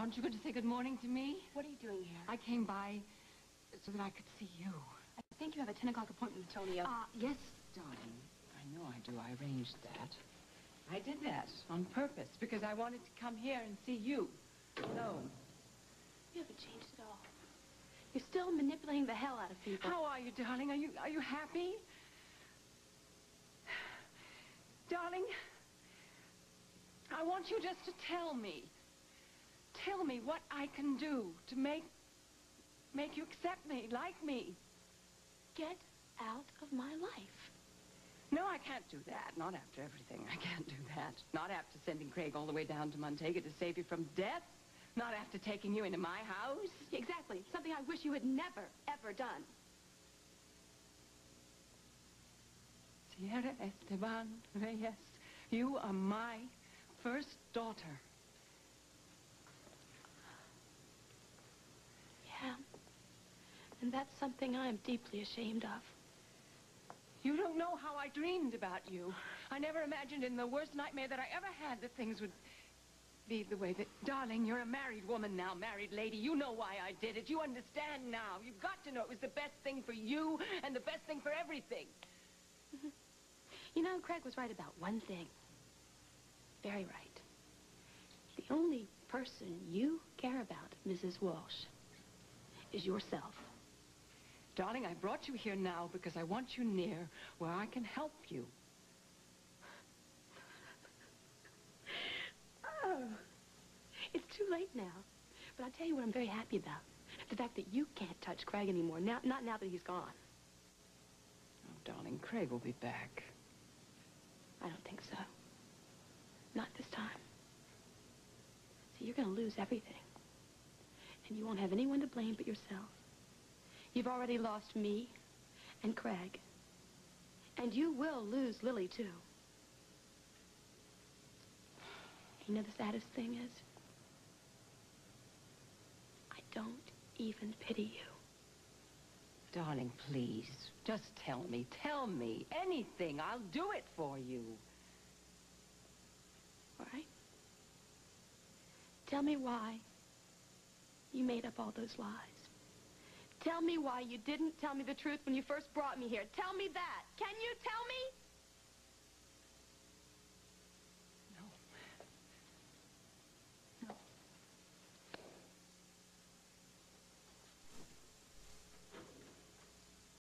Aren't you going to say good morning to me? What are you doing here? I came by so that I could see you. I think you have a 10 o'clock appointment with Tonio. Ah, yes, darling. I know I do. I arranged that. I did that on purpose because I wanted to come here and see you alone. you haven't changed at all. You're still manipulating the hell out of people. How are you, darling? Are you are you happy? Darling, I want you just to tell me. Tell me what I can do to make make you accept me, like me. Get out of my life. No, I can't do that. Not after everything. I can't do that. Not after sending Craig all the way down to Montega to save you from death. Not after taking you into my house. Exactly. Something I wish you had never, ever done. Sierra Esteban Reyes, you are my first daughter. And that's something I am deeply ashamed of. You don't know how I dreamed about you. I never imagined in the worst nightmare that I ever had that things would be the way that... Darling, you're a married woman now, married lady. You know why I did it. You understand now. You've got to know it was the best thing for you and the best thing for everything. Mm-hmm. You know, Craig was right about one thing. Very right. The only person you care about, Mrs. Walsh, is yourself. Darling, I brought you here now because I want you near where I can help you. Oh, it's too late now. But I'll tell you what I'm very happy about. The fact that you can't touch Craig anymore, now, not now that he's gone. Oh, darling, Craig will be back. I don't think so. Not this time. See, you're going to lose everything. And you won't have anyone to blame but yourself. You've already lost me and Craig. And you will lose Lily, too. You know the saddest thing is? I don't even pity you. Darling, please, just tell me. Tell me anything. I'll do it for you. All right? Tell me why you made up all those lies. Tell me why you didn't tell me the truth when you first brought me here. Tell me that. Can you tell me?